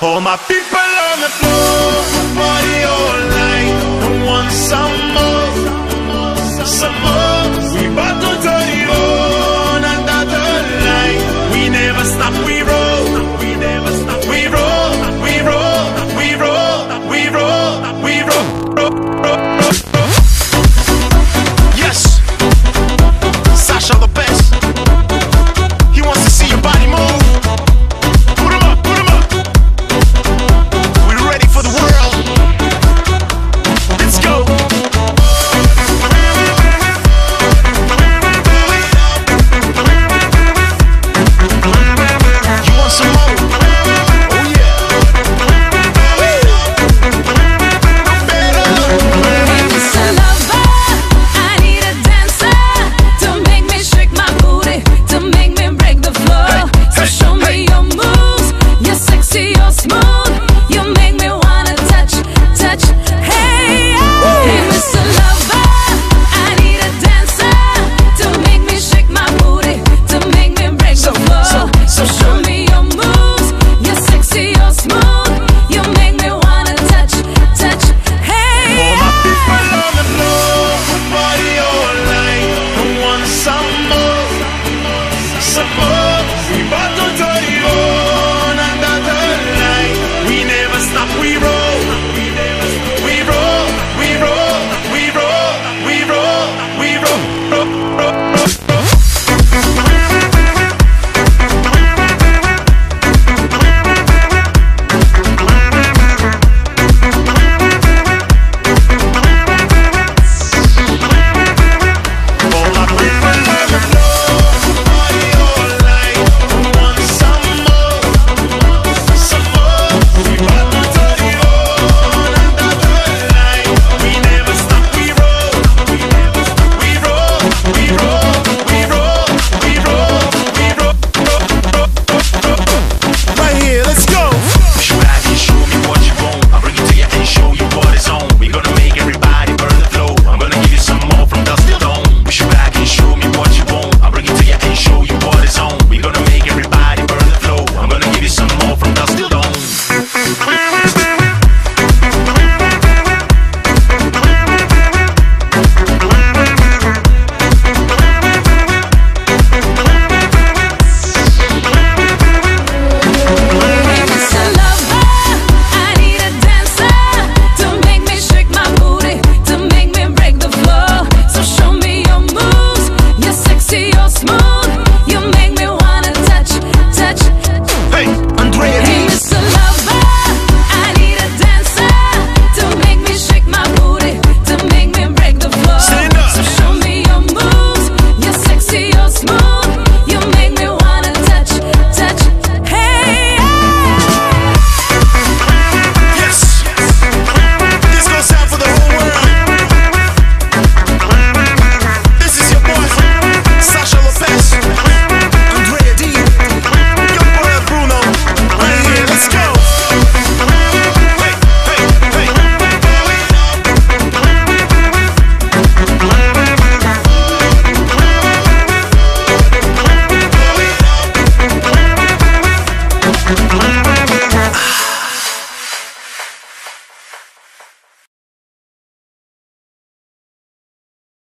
All my people on the floor, party all night. I want some more, some more.